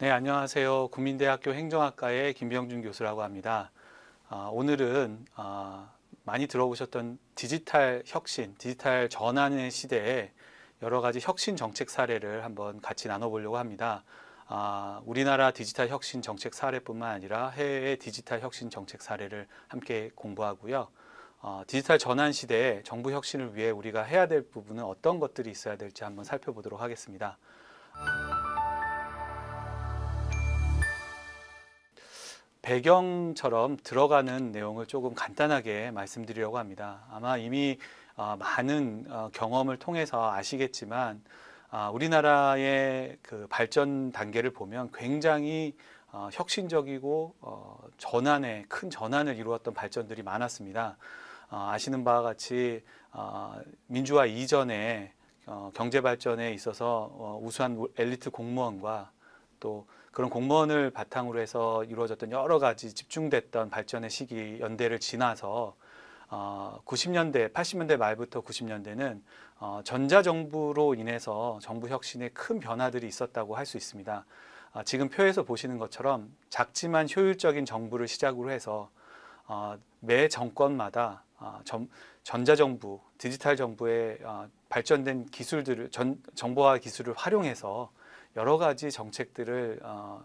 네, 안녕하세요. 국민대학교 행정학과의 김병준 교수라고 합니다. 아, 오늘은 아, 많이 들어보셨던 디지털 혁신, 디지털 전환의 시대에 여러 가지 혁신 정책 사례를 한번 같이 나눠보려고 합니다. 아, 우리나라 디지털 혁신 정책 사례뿐만 아니라 해외의 디지털 혁신 정책 사례를 함께 공부하고요. 어, 디지털 전환 시대에 정부 혁신을 위해 우리가 해야 될 부분은 어떤 것들이 있어야 될지 한번 살펴보도록 하겠습니다. 배경처럼 들어가는 내용을 조금 간단하게 말씀드리려고 합니다. 아마 이미 어, 많은 어, 경험을 통해서 아시겠지만 아, 우리나라의 그 발전 단계를 보면 굉장히 어, 혁신적이고 전환에 큰 전환을 이루었던 발전들이 많았습니다. 아시는 바와 같이 민주화 이전에 경제 발전에 있어서 우수한 엘리트 공무원과 또 그런 공무원을 바탕으로 해서 이루어졌던 여러 가지 집중됐던 발전의 시기 연대를 지나서 어, 90년대, 80년대 말부터 90년대는 어, 전자정부로 인해서 정부 혁신에 큰 변화들이 있었다고 할 수 있습니다. 어, 지금 표에서 보시는 것처럼 작지만 효율적인 정부를 시작으로 해서 어, 매 정권마다 어, 전, 전자정부, 디지털 정부의 어, 발전된 기술들을 전, 정보화 기술을 활용해서 여러 가지 정책들을 어,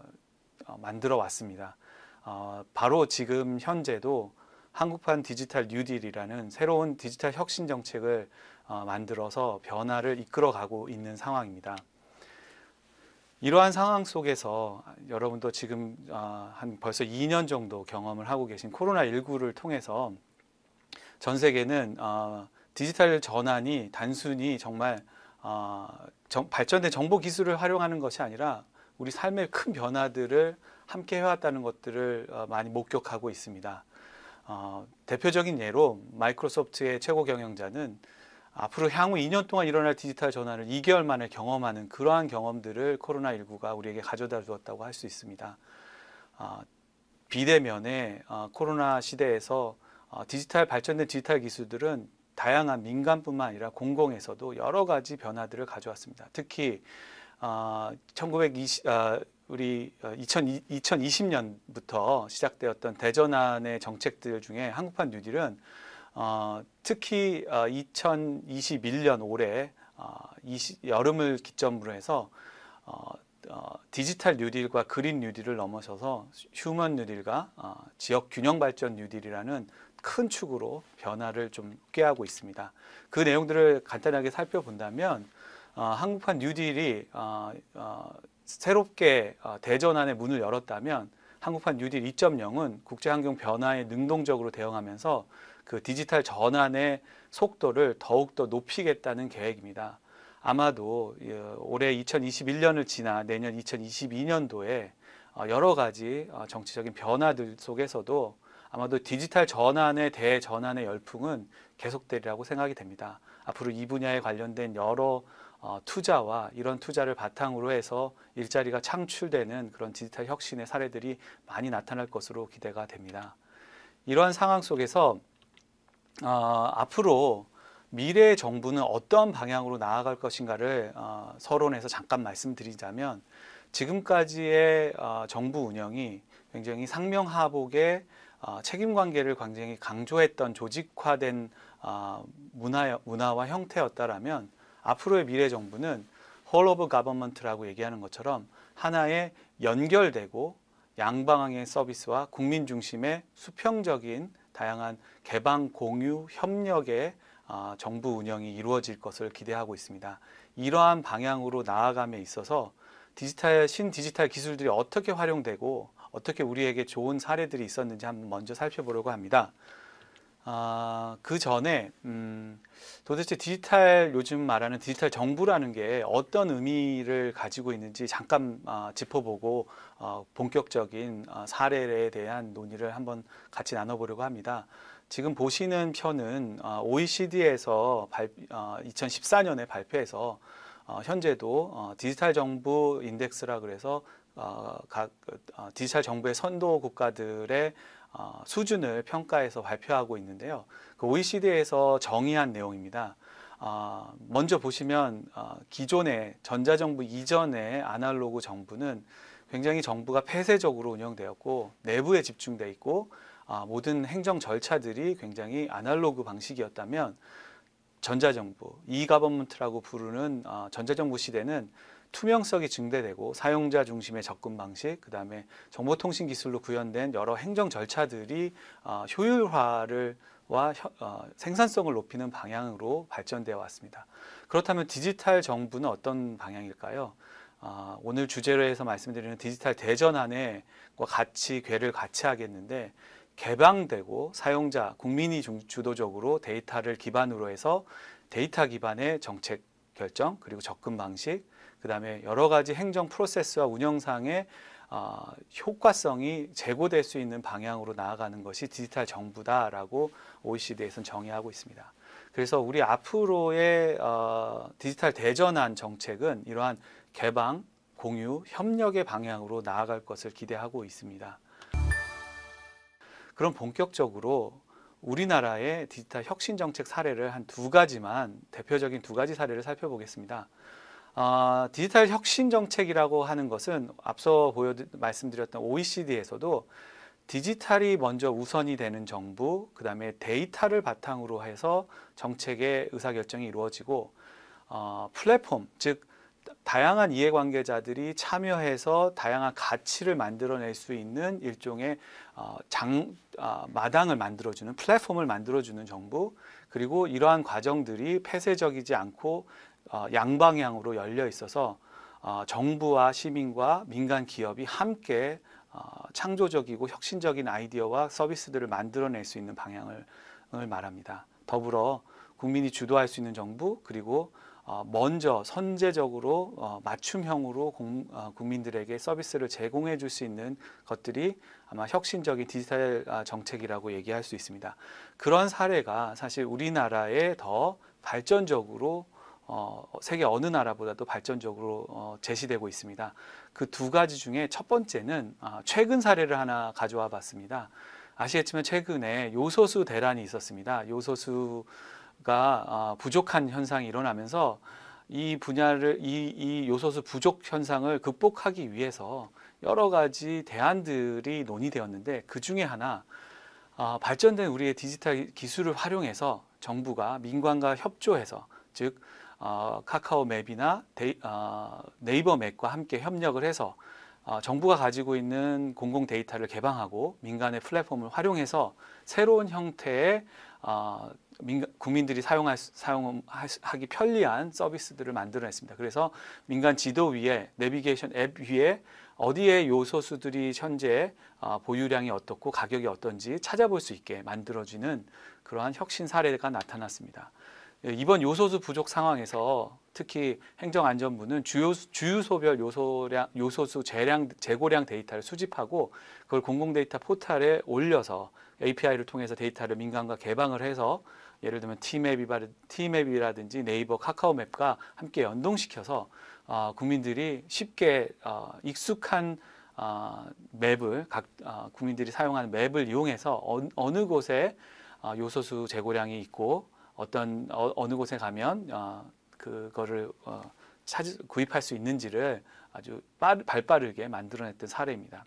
어, 만들어 왔습니다. 어, 바로 지금 현재도 한국판 디지털 뉴딜이라는 새로운 디지털 혁신 정책을 어, 만들어서 변화를 이끌어가고 있는 상황입니다. 이러한 상황 속에서 여러분도 지금 어, 한 벌써 2년 정도 경험을 하고 계신 코로나19를 통해서 전 세계는 어, 디지털 전환이 단순히 정말 발전된 정보 기술을 활용하는 것이 아니라 우리 삶의 큰 변화들을 함께 해왔다는 것들을 어, 많이 목격하고 있습니다. 어, 대표적인 예로 마이크로소프트의 최고 경영자는 앞으로 향후 2년 동안 일어날 디지털 전환을 2개월 만에 경험하는 그러한 경험들을 코로나19가 우리에게 가져다 주었다고 할 수 있습니다. 어, 비대면의 어, 코로나 시대에서 어, 디지털 발전된 디지털 기술들은 다양한 민간뿐만 아니라 공공에서도 여러 가지 변화들을 가져왔습니다. 특히 어, 1920 어, 우리 2020, 2020년부터 시작되었던 대전환의 정책들 중에 한국판 뉴딜은 어, 특히 어, 2021년 올해 어, 20, 여름을 기점으로 해서 어, 어, 디지털 뉴딜과 그린 뉴딜을 넘어서서 휴먼 뉴딜과 어, 지역 균형 발전 뉴딜이라는 큰 축으로 변화를 좀 꾀하고 있습니다. 그 내용들을 간단하게 살펴본다면 어, 한국판 뉴딜이 어, 어, 새롭게 어, 대전환의 문을 열었다면 한국판 뉴딜 2.0은 국제환경 변화에 능동적으로 대응하면서 그 디지털 전환의 속도를 더욱더 높이겠다는 계획입니다. 아마도 어, 올해 2021년을 지나 내년 2022년도에 어, 여러 가지 정치적인 변화들 속에서도 아마도 디지털 전환의 대전환의 열풍은 계속되리라고 생각이 됩니다. 앞으로 이 분야에 관련된 여러 어, 투자와 이런 투자를 바탕으로 해서 일자리가 창출되는 그런 디지털 혁신의 사례들이 많이 나타날 것으로 기대가 됩니다. 이러한 상황 속에서 어, 앞으로 미래의 정부는 어떤 방향으로 나아갈 것인가를 어, 서론에서 잠깐 말씀드리자면 지금까지의 어, 정부 운영이 굉장히 상명하복의 어, 책임 관계를 굉장히 강조했던 조직화된 어, 문화, 문화와 형태였다라면 앞으로의 미래 정부는 whole of government라고 얘기하는 것처럼 하나의 연결되고 양방향의 서비스와 국민 중심의 수평적인 다양한 개방 공유 협력의 어, 정부 운영이 이루어질 것을 기대하고 있습니다. 이러한 방향으로 나아감에 있어서 디지털 신디지털 기술들이 어떻게 활용되고 어떻게 우리에게 좋은 사례들이 있었는지 한번 먼저 살펴보려고 합니다. 아, 그 전에 음, 도대체 디지털 요즘 말하는 디지털 정부라는 게 어떤 의미를 가지고 있는지 잠깐 아, 짚어보고 어, 본격적인 어, 사례에 대한 논의를 한번 같이 나눠보려고 합니다. 지금 보시는 편은 어, OECD에서 발, 2014년에 발표해서 현재도 디지털 정부 인덱스라 그래서 어, 각 어, 디지털 정부의 선도 국가들의 어, 수준을 평가해서 발표하고 있는데요. 그 OECD에서 정의한 내용입니다. 어, 먼저 보시면 어, 기존의 전자정부 이전의 아날로그 정부는 굉장히 정부가 폐쇄적으로 운영되었고 내부에 집중돼 있고 아, 모든 행정 절차들이 굉장히 아날로그 방식이었다면 전자정부, 이가버먼트라고 부르는 어, 전자정부 시대는 투명성이 증대되고 사용자 중심의 접근 방식, 그 다음에 정보통신 기술로 구현된 여러 행정 절차들이 어, 효율화를 와 어, 생산성을 높이는 방향으로 발전되어 왔습니다. 그렇다면 디지털 정부는 어떤 방향일까요? 어, 오늘 주제로 해서 말씀드리는 디지털 대전환과 같이 궤를 같이 하겠는데 개방되고 사용자, 국민이 주도적으로 데이터를 기반으로 해서 데이터 기반의 정책 결정 그리고 접근 방식 그 다음에 여러 가지 행정 프로세스와 운영상의 어, 효과성이 제고될 수 있는 방향으로 나아가는 것이 디지털 정부다라고 OECD에서는 정의하고 있습니다. 그래서 우리 앞으로의 어, 디지털 대전환 정책은 이러한 개방, 공유, 협력의 방향으로 나아갈 것을 기대하고 있습니다. 그럼 본격적으로 우리나라의 디지털 혁신 정책 사례를 한 두 가지만 대표적인 두 가지 사례를 살펴보겠습니다. 어, 디지털 혁신 정책이라고 하는 것은 앞서 보여 말씀드렸던 OECD에서도 디지털이 먼저 우선이 되는 정부, 그 다음에 데이터를 바탕으로 해서 정책의 의사결정이 이루어지고 어, 플랫폼, 즉 다양한 이해관계자들이 참여해서 다양한 가치를 만들어낼 수 있는 일종의 어, 장, 어, 마당을 만들어주는 플랫폼을 만들어주는 정부 그리고 이러한 과정들이 폐쇄적이지 않고 어, 양방향으로 열려 있어서 어, 정부와 시민과 민간 기업이 함께 어, 창조적이고 혁신적인 아이디어와 서비스들을 만들어낼 수 있는 방향을 말합니다. 더불어 국민이 주도할 수 있는 정부 그리고 어, 먼저 선제적으로 어, 맞춤형으로 어, 국민들에게 서비스를 제공해 줄 수 있는 것들이 아마 혁신적인 디지털 아, 정책이라고 얘기할 수 있습니다. 그런 사례가 사실 우리나라에 더 발전적으로 세계 어느 나라보다도 발전적으로 제시되고 있습니다. 그 두 가지 중에 첫 번째는 아, 최근 사례를 하나 가져와 봤습니다. 아시겠지만 최근에 요소수 대란이 있었습니다. 요소수 가 아, 부족한 현상이 일어나면서 이 분야를 이, 이 요소수 부족 현상을 극복하기 위해서 여러 가지 대안들이 논의되었는데 그 중에 하나 어, 발전된 우리의 디지털 기술을 활용해서 정부가 민관과 협조해서 즉 어, 카카오 맵이나 네이버 맵과 함께 협력을 해서 어, 정부가 가지고 있는 공공 데이터를 개방하고 민간의 플랫폼을 활용해서 새로운 형태의 어, 민간, 국민들이 사용할, 사용하기 편리한 서비스들을 만들어냈습니다. 그래서 민간 지도 위에 내비게이션 앱 위에 어디에 요소수들이 현재 어, 보유량이 어떻고 가격이 어떤지 찾아볼 수 있게 만들어지는 그러한 혁신 사례가 나타났습니다. 예, 이번 요소수 부족 상황에서 특히 행정안전부는 주요, 주유소별 요소량, 요소수 재량, 재고량 데이터를 수집하고 그걸 공공데이터 포탈에 올려서 API를 통해서 데이터를 민간과 개방을 해서 예를 들면 티맵이라든지 네이버 카카오맵과 함께 연동시켜서 어, 국민들이 쉽게 어, 익숙한 어, 맵을 각 어, 국민들이 사용하는 맵을 이용해서 어, 느 곳에 어, 요소수 재고량이 있고 어떤 어, 느 곳에 가면 어, 그거를 어, 찾 구입할 수 있는지를 아주 빠르, 발빠르게 만들어냈던 사례입니다.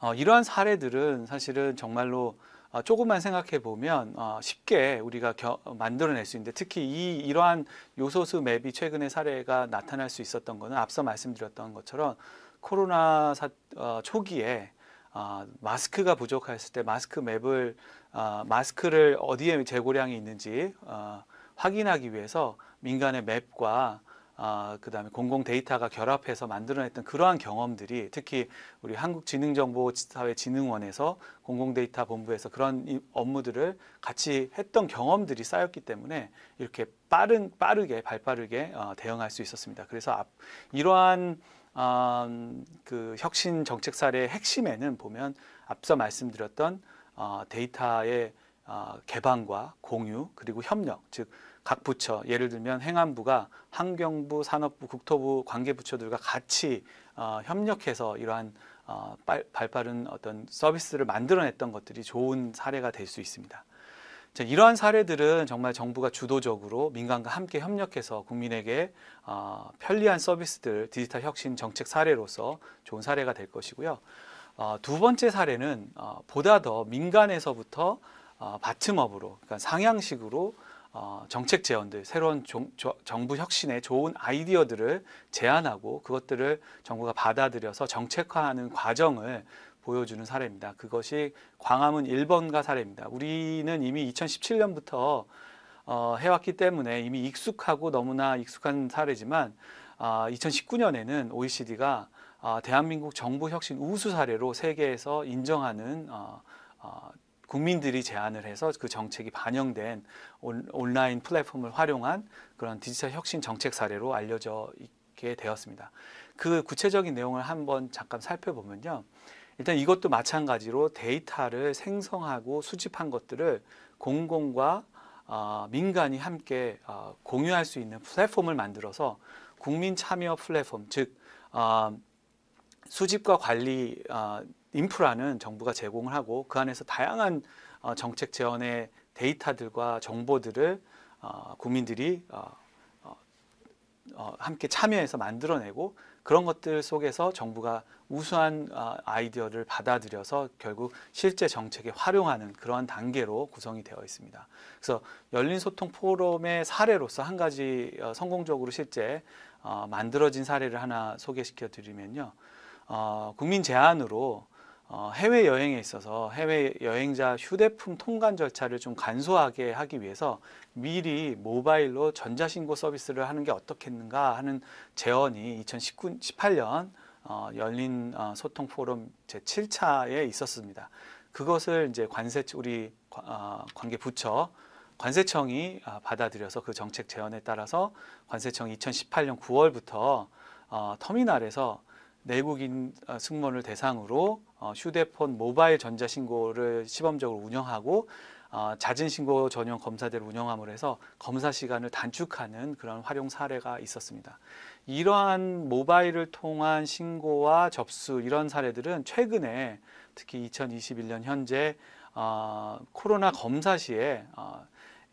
어, 이러한 사례들은 사실은 정말로 어, 조금만 생각해 보면 어, 쉽게 우리가 겨, 만들어낼 수 있는데 특히 이 이러한 요소수 맵이 최근에 사례가 나타날 수 있었던 것은 앞서 말씀드렸던 것처럼 코로나 사, 어, 초기에 어, 마스크가 부족했을 때 마스크 맵을 어, 마스크를 어디에 재고량이 있는지 어, 확인하기 위해서 민간의 맵과 어, 그다음에 공공 데이터가 결합해서 만들어냈던 그러한 경험들이 특히 우리 한국지능정보사회진흥원에서 공공데이터 본부에서 그런 업무들을 같이 했던 경험들이 쌓였기 때문에 이렇게 빠른 빠르게 발빠르게 어, 대응할 수 있었습니다. 그래서 앞, 이러한 어, 그 혁신 정책 사례의 핵심에는 보면 앞서 말씀드렸던 어, 데이터의 어, 개방과 공유 그리고 협력 즉 각 부처 예를 들면 행안부가 환경부, 산업부, 국토부 관계부처들과 같이 어, 협력해서 이러한 어, 발, 발빠른 어떤 서비스를 만들어냈던 것들이 좋은 사례가 될 수 있습니다. 자, 이러한 사례들은 정말 정부가 주도적으로 민간과 함께 협력해서 국민에게 어, 편리한 서비스들 디지털 혁신 정책 사례로서 좋은 사례가 될 것이고요. 어, 두 번째 사례는 어, 보다 더 민간에서부터 어, 바텀업으로 그러니까 상향식으로 어, 정책 제언들, 새로운 종, 저, 정부 혁신의 좋은 아이디어들을 제안하고 그것들을 정부가 받아들여서 정책화하는 과정을 보여주는 사례입니다. 그것이 광화문 1번가 사례입니다. 우리는 이미 2017년부터 어, 해왔기 때문에 이미 익숙하고 너무나 익숙한 사례지만 어, 2019년에는 OECD가 어, 대한민국 정부 혁신 우수 사례로 세계에서 인정하는 어, 어, 국민들이 제안을 해서 그 정책이 반영된 온, 온라인 플랫폼을 활용한 그런 디지털 혁신 정책 사례로 알려져 있게 되었습니다. 그 구체적인 내용을 한번 잠깐 살펴보면요. 일단 이것도 마찬가지로 데이터를 생성하고 수집한 것들을 공공과 어, 민간이 함께 어, 공유할 수 있는 플랫폼을 만들어서 국민 참여 플랫폼, 즉 어, 수집과 관리 어, 인프라는 정부가 제공을 하고 그 안에서 다양한 어, 정책 제언의 데이터들과 정보들을 어, 국민들이 어, 어, 어, 함께 참여해서 만들어내고 그런 것들 속에서 정부가 우수한 어, 아이디어를 받아들여서 결국 실제 정책에 활용하는 그러한 단계로 구성이 되어 있습니다. 그래서 열린 소통 포럼의 사례로서 한 가지 어, 성공적으로 실제 어, 만들어진 사례를 하나 소개시켜 드리면요. 어, 국민 제안으로 어, 해외 여행에 있어서 해외 여행자 휴대폰 통관 절차를 좀 간소하게 하기 위해서 미리 모바일로 전자신고 서비스를 하는 게 어떻겠는가 하는 제언이 2019, 18년 어, 열린 어, 소통 포럼 제 7차에 있었습니다. 그것을 이제 관세 우리 어, 관계 부처 관세청이 어, 받아들여서 그 정책 제언에 따라서 관세청이 2018년 9월부터 어, 터미널에서 내국인 어, 승무원을 대상으로 어, 휴대폰 모바일 전자신고를 시범적으로 운영하고 어, 잦은 신고 전용 검사대를 운영함으로 해서 검사 시간을 단축하는 그런 활용 사례가 있었습니다. 이러한 모바일을 통한 신고와 접수 이런 사례들은 최근에 특히 2021년 현재 어, 코로나 검사 시에 어,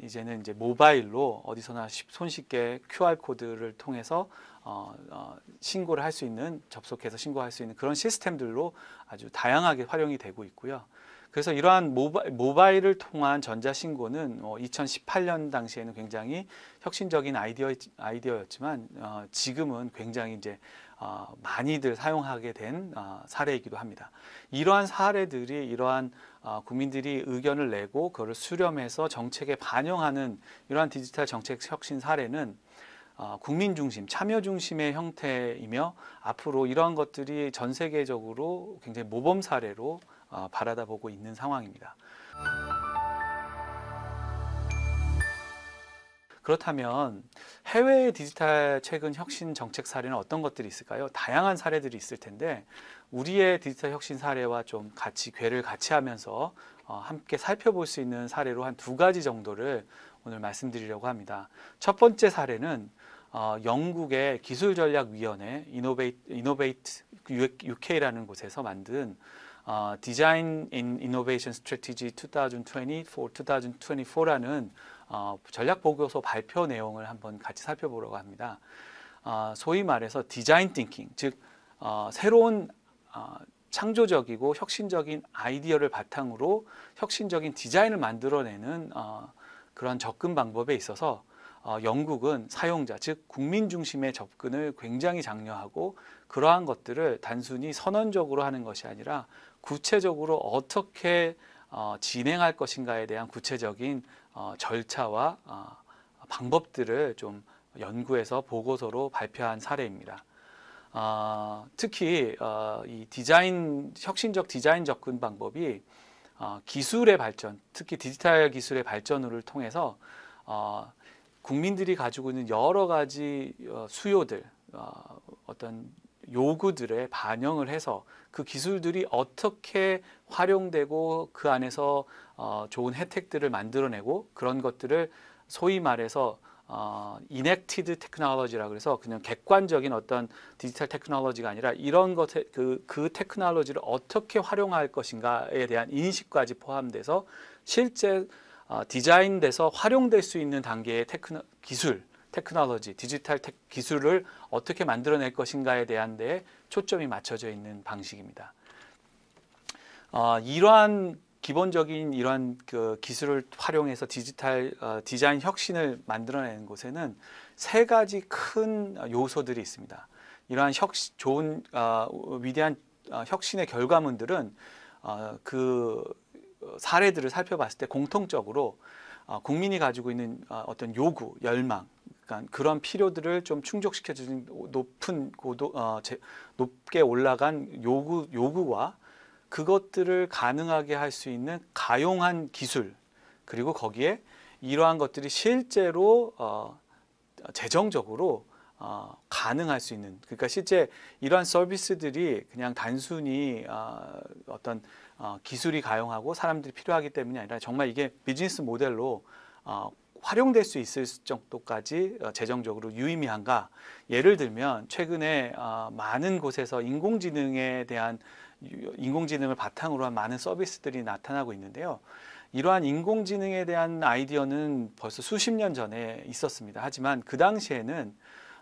이제는 이제 모바일로 어디서나 손쉽게 QR 코드를 통해서 어, 어, 신고를 할 수 있는 접속해서 신고할 수 있는 그런 시스템들로 아주 다양하게 활용이 되고 있고요. 그래서 이러한 모바일, 모바일을 통한 전자 신고는 어, 2018년 당시에는 굉장히 혁신적인 아이디어 아이디어였지만 어, 지금은 굉장히 이제 어, 많이들 사용하게 된 어, 사례이기도 합니다. 이러한 사례들이 이러한 어, 국민들이 의견을 내고 그것을 수렴해서 정책에 반영하는 이러한 디지털 정책 혁신 사례는 어, 국민 중심, 참여 중심의 형태이며 앞으로 이러한 것들이 전 세계적으로 굉장히 모범 사례로 어, 바라다 보고 있는 상황입니다. 그렇다면 해외의 디지털 최근 혁신 정책 사례는 어떤 것들이 있을까요? 다양한 사례들이 있을 텐데 우리의 디지털 혁신 사례와 좀 같이 궤를 같이 하면서 어, 함께 살펴볼 수 있는 사례로 한 두 가지 정도를 오늘 말씀드리려고 합니다. 첫 번째 사례는 어, 영국의 기술전략위원회 이노베이트, UK라는 곳에서 만든 어, Design in Innovation Strategy 2020 for 2024라는 어, 전략 보고서 발표 내용을 한번 같이 살펴보려고 합니다. 어, 소위 말해서 디자인 띵킹, 즉 어, 새로운 어, 창조적이고 혁신적인 아이디어를 바탕으로 혁신적인 디자인을 만들어내는 어, 그런 접근 방법에 있어서 어, 영국은 사용자 즉 국민 중심의 접근을 굉장히 장려하고 그러한 것들을 단순히 선언적으로 하는 것이 아니라 구체적으로 어떻게 어, 진행할 것인가에 대한 구체적인 어, 절차와 어, 방법들을 좀 연구해서 보고서로 발표한 사례입니다. 어, 특히 어, 이 디자인 혁신적 디자인 접근 방법이 어, 기술의 발전, 특히 디지털 기술의 발전을 통해서 어, 국민들이 가지고 있는 여러 가지 어, 수요들, 어, 어떤 요구들에 반영을 해서 그 기술들이 어떻게 활용되고 그 안에서 어, 좋은 혜택들을 만들어내고 그런 것들을 소위 말해서 어, enacted technology라 그래서 그냥 객관적인 어떤 디지털 테크놀로지가 아니라 이런 것에 그, 그 테크놀로지를 어떻게 활용할 것인가에 대한 인식까지 포함돼서 실제 어, 디자인돼서 활용될 수 있는 단계의 테크노, 기술, 테크놀로지, 디지털 테, 기술을 어떻게 만들어낼 것인가에 대한 데에 초점이 맞춰져 있는 방식입니다. 어, 이러한 기본적인 이러한 그 기술을 활용해서 디지털 어, 디자인 혁신을 만들어내는 곳에는 세 가지 큰 요소들이 있습니다. 이러한 혁 좋은 어, 위대한 어, 혁신의 결과물들은 어, 그 사례들을 살펴봤을 때 공통적으로 어, 국민이 가지고 있는 어, 어떤 요구, 열망, 그러니까 그런 필요들을 좀 충족시켜 주는 높은 고도 어, 제, 높게 올라간 요구 요구와 그것들을 가능하게 할 수 있는 가용한 기술 그리고 거기에 이러한 것들이 실제로 어, 재정적으로 어, 가능할 수 있는 그러니까 실제 이러한 서비스들이 그냥 단순히 어, 어떤 어, 기술이 가용하고 사람들이 필요하기 때문이 아니라 정말 이게 비즈니스 모델로 어, 활용될 수 있을 정도까지 어, 재정적으로 유의미한가? 예를 들면 최근에 어, 많은 곳에서 인공지능에 대한 인공지능을 바탕으로 한 많은 서비스들이 나타나고 있는데요. 이러한 인공지능에 대한 아이디어는 벌써 수십 년 전에 있었습니다. 하지만 그 당시에는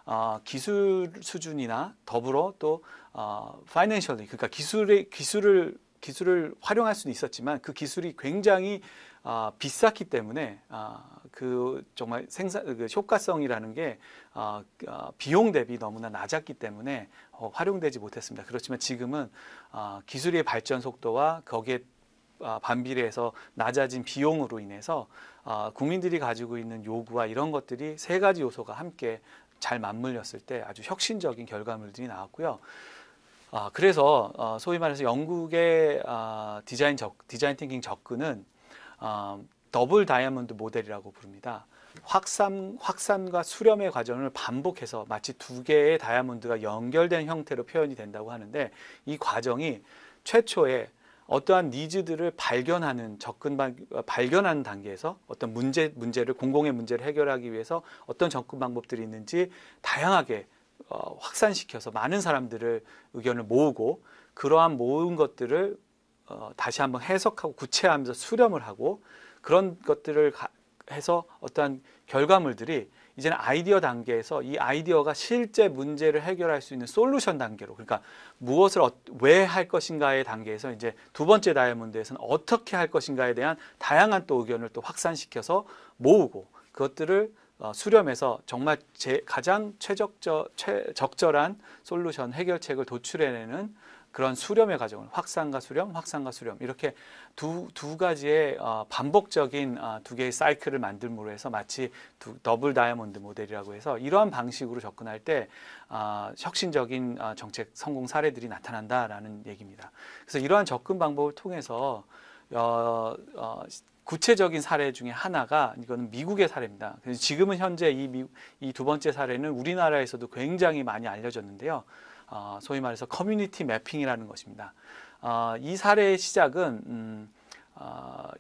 어, 기술 수준이나 더불어 또 어, 파이낸셜리 그러니까 기술의 기술을 기술을 활용할 수는 있었지만 그 기술이 굉장히 어, 비쌌기 때문에 어, 그 정말 생산 그 효과성이라는 게 어, 어, 비용 대비 너무나 낮았기 때문에 어, 활용되지 못했습니다. 그렇지만 지금은 어, 기술의 발전 속도와 거기에 어, 반비례해서 낮아진 비용으로 인해서 어, 국민들이 가지고 있는 요구와 이런 것들이 세 가지 요소가 함께 잘 맞물렸을 때 아주 혁신적인 결과물들이 나왔고요. 아, 그래서 어, 소위 말해서 영국의 아, 디자인 적, 디자인 띵킹 접근은 어, 더블 다이아몬드 모델이라고 부릅니다. 확산, 확산과 수렴의 과정을 반복해서 마치 두 개의 다이아몬드가 연결된 형태로 표현이 된다고 하는데 이 과정이 최초에 어떠한 니즈들을 발견하는 접근 발견하는 단계에서 어떤 문제 문제를 공공의 문제를 해결하기 위해서 어떤 접근 방법들이 있는지 다양하게 어, 확산시켜서 많은 사람들을 의견을 모으고 그러한 모은 것들을 어, 다시 한번 해석하고 구체화하면서 수렴을 하고 그런 것들을 가, 해서 어떠한 결과물들이 이제는 아이디어 단계에서 이 아이디어가 실제 문제를 해결할 수 있는 솔루션 단계로 그러니까 무엇을 어, 왜할 것인가의 단계에서 이제 두 번째 다이아몬드에서는 어떻게 할 것인가에 대한 다양한 또 의견을 또 확산시켜서 모으고 그것들을 어, 수렴해서 정말 제 가장 최적저 최적절한 솔루션 해결책을 도출해내는 그런 수렴의 과정을 확산과 수렴, 확산과 수렴 이렇게 두, 두 가지의 어, 반복적인 어, 두 개의 사이클을 만들므로 해서 마치 두, 더블 다이아몬드 모델이라고 해서 이러한 방식으로 접근할 때 어, 혁신적인 어, 정책 성공 사례들이 나타난다라는 얘기입니다. 그래서 이러한 접근 방법을 통해서 어, 어, 구체적인 사례 중에 하나가 이거는 미국의 사례입니다. 지금은 현재 이이두 번째 사례는 우리나라에서도 굉장히 많이 알려졌는데요. 어, 소위 말해서 커뮤니티 매핑이라는 것입니다. 어, 이 사례의 시작은 음, 어,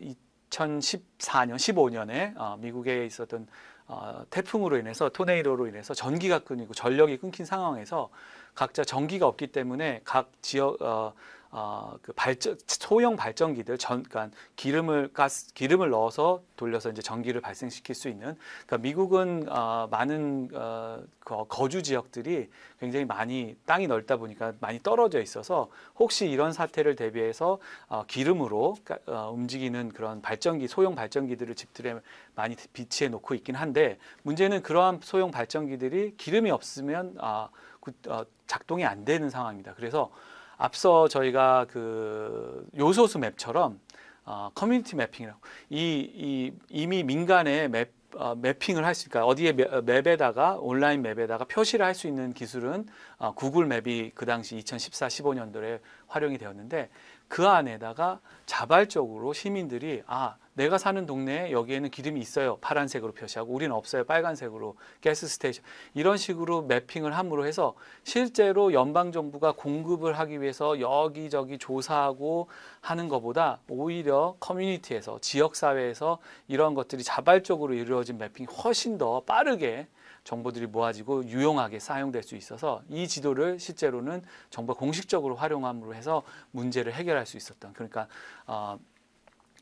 2014년, 15년에 어, 미국에 있었던 어, 태풍으로 인해서 토네이도로 인해서 전기가 끊이고 전력이 끊긴 상황에서 각자 전기가 없기 때문에 각 지역 어, 어, 그 발전 소형 발전기들 전 그러니까 기름을 가스 기름을 넣어서 돌려서 이제 전기를 발생시킬 수 있는 그러니까 미국은 어, 많은 어, 거주 지역들이 굉장히 많이 땅이 넓다 보니까 많이 떨어져 있어서 혹시 이런 사태를 대비해서 어, 기름으로 어, 움직이는 그런 발전기 소형 발전기들을 집들에 많이 비치해 놓고 있긴 한데 문제는 그러한 소형 발전기들이 기름이 없으면 어, 어, 작동이 안 되는 상황입니다. 그래서 앞서 저희가 그 요소수 map처럼 어, community mapping이라고. 이, 이 이 미 민간의 map 어, mapping을 할 수 있을까 어디에 map에다가 온라인 map에다가 표시를 할 수 있는 기술은 어, Google Map이 그 당시 2014, 15년도에 활용이 되었는데 그 안에다가 자발적으로 시민들이 아 내가 사는 동네에 여기에는 기름이 있어요. 파란색으로 표시하고 우리는 없어요. 빨간색으로 gas station. 이런 식으로 mapping을 함으로 해서 실제로 연방 정부가 공급을 하기 위해서 여기저기 조사하고 하는 것보다 오히려 커뮤니티에서 지역 사회에서 이런 것들이 자발적으로 이루어진 mapping이 훨씬 더 빠르게 정보들이 모아지고 유용하게 사용될 수 있어서 이 지도를 실제로는 정부가 공식적으로 활용함으로 해서 문제를 해결할 수 있었던 그러니까 어,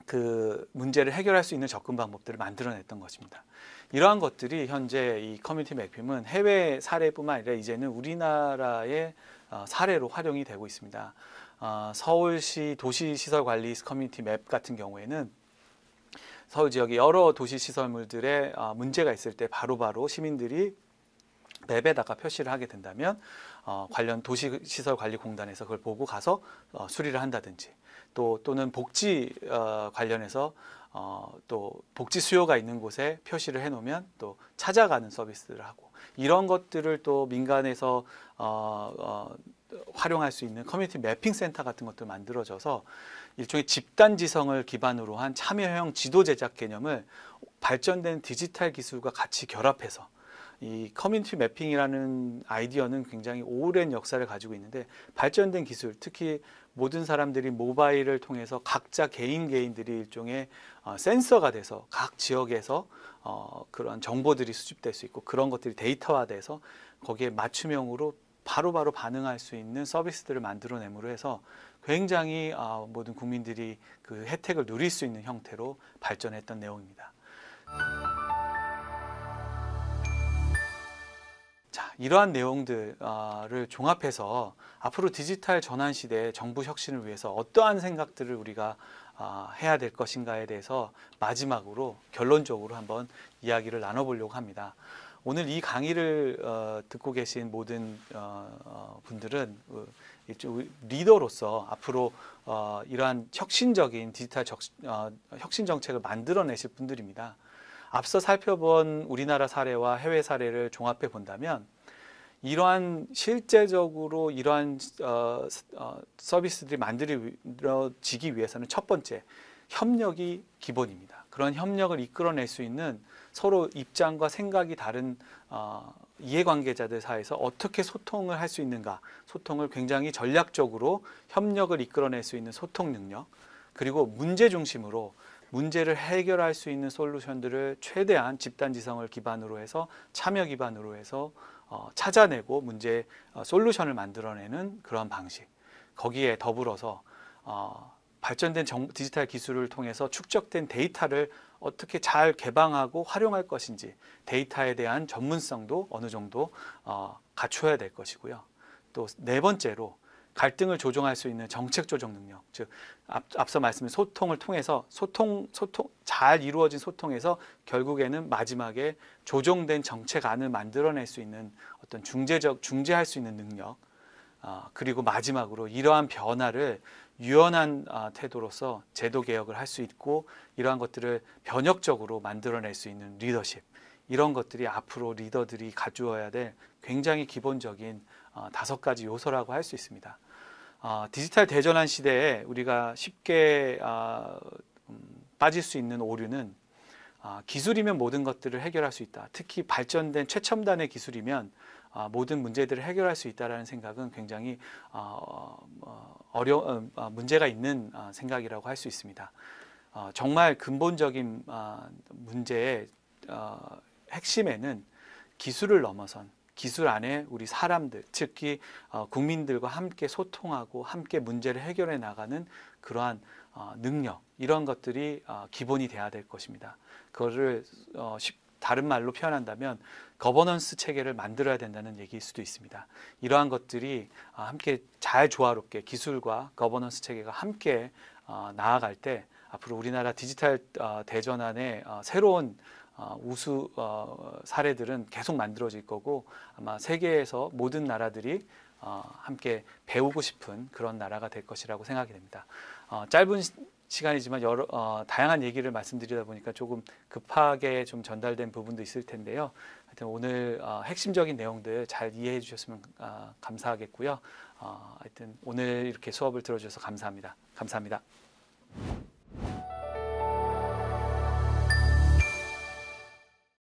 그 문제를 해결할 수 있는 접근 방법들을 만들어냈던 것입니다. 이러한 것들이 현재 이 community mapping은 해외 사례뿐만 아니라 이제는 우리나라의 어, 사례로 활용이 되고 있습니다. 어, 서울시 도시시설관리 community map 같은 경우에는 서울 지역의 여러 도시 시설물들의 어, 문제가 있을 때 바로바로 시민들이 map에다가 표시를 하게 된다면 어, 관련 도시시설관리공단에서 그걸 보고 가서 어, 수리를 한다든지 또 또는 복지 어, 관련해서 어, 또 복지 수요가 있는 곳에 표시를 해놓으면 또 찾아가는 서비스를 하고 이런 것들을 또 민간에서 활용할 수 있는 커뮤니티 매핑 센터 같은 것도 만들어져서 일종의 집단 지성을 기반으로 한 참여형 지도 제작 개념을 발전된 디지털 기술과 같이 결합해서 이 커뮤니티 매핑이라는 아이디어는 굉장히 오랜 역사를 가지고 있는데 발전된 기술, 특히 모든 사람들이 모바일을 통해서 각자 개인 개인들이 일종의 어, 센서가 돼서 각 지역에서 어, 그런 정보들이 수집될 수 있고 그런 것들이 데이터화돼서 거기에 맞춤형으로 바로바로 반응할 수 있는 서비스들을 만들어내므로 해서 굉장히 어, 모든 국민들이 그 혜택을 누릴 수 있는 형태로 발전했던 내용입니다. 자, 이러한 내용들을 종합해서 앞으로 디지털 전환 시대의 정부 혁신을 위해서 어떠한 생각들을 우리가 아, 해야 될 것인가에 대해서 마지막으로 결론적으로 한번 이야기를 나눠보려고 합니다. 오늘 이 강의를 어, 듣고 계신 모든 어, 분들은 어, 리더로서 앞으로 이러한 혁신적인 디지털 혁신 정책을 만들어내실 분들입니다. 앞서 살펴본 우리나라 사례와 해외 사례를 종합해 본다면 이러한 실제적으로 이러한 어, 어, 서비스들이 만들어지기 위해서는 첫 번째 협력이 기본입니다. 그런 협력을 이끌어낼 수 있는 서로 입장과 생각이 다른 어, 이해관계자들 사이에서 어떻게 소통을 할 수 있는가. 소통을 굉장히 전략적으로 협력을 이끌어낼 수 있는 소통 능력. 그리고 문제 중심으로 문제를 해결할 수 있는 솔루션들을 최대한 집단 지성을 기반으로 해서 참여 기반으로 해서 어, 찾아내고 문제 어, 솔루션을 만들어내는 그런 방식. 거기에 더불어서 어, 발전된 정, 디지털 기술을 통해서 축적된 데이터를 어떻게 잘 개방하고 활용할 것인지 데이터에 대한 전문성도 어느 정도 어, 갖춰야 될 것이고요. 또 네 번째로 갈등을 조정할 수 있는 정책 조정 능력, 즉 앞, 서 말씀드린 소통을 통해서 소통 소통 잘 이루어진 소통에서 결국에는 마지막에 조정된 정책안을 만들어낼 수 있는 어떤 중재적 중재할 수 있는 능력, 어, 그리고 마지막으로 이러한 변화를 유연한 어, 태도로서 제도 개혁을 할 수 있고 이러한 것들을 변혁적으로 만들어낼 수 있는 리더십 이런 것들이 앞으로 리더들이 가져와야 될 굉장히 기본적인 어, 다섯 가지 요소라고 할 수 있습니다. 어, 디지털 대전환 시대에 우리가 쉽게 어, 음, 빠질 수 있는 오류는 어, 기술이면 모든 것들을 해결할 수 있다. 특히 발전된 최첨단의 기술이면 어, 모든 문제들을 해결할 수 있다라는 생각은 굉장히 어려 어, 어, 문제가 있는 어, 생각이라고 할 수 있습니다. 어, 정말 근본적인 어, 문제의 어, 핵심에는 기술을 넘어선 기술 안에 우리 사람들, 특히 어, 국민들과 함께 소통하고 함께 문제를 해결해 나가는 그러한 어, 능력 이런 것들이 어, 기본이 돼야 될 것입니다. 그거를 다른 말로 표현한다면 거버넌스 체계를 만들어야 된다는 얘기일 수도 있습니다. 이러한 것들이 함께 잘 조화롭게 기술과 거버넌스 체계가 함께 나아갈 때 앞으로 우리나라 디지털 대전환의 새로운 어, 우수 어, 사례들은 계속 만들어질 거고 아마 세계에서 모든 나라들이 어, 함께 배우고 싶은 그런 나라가 될 것이라고 생각이 됩니다. 짧은 시간이지만 여러 다양한 얘기를 말씀드리다 보니까 조금 급하게 좀 전달된 부분도 있을 텐데요. 하여튼 오늘 핵심적인 내용들 잘 이해해 주셨으면 감사하겠고요. 하여튼 오늘 이렇게 수업을 들어주셔서 감사합니다. 감사합니다.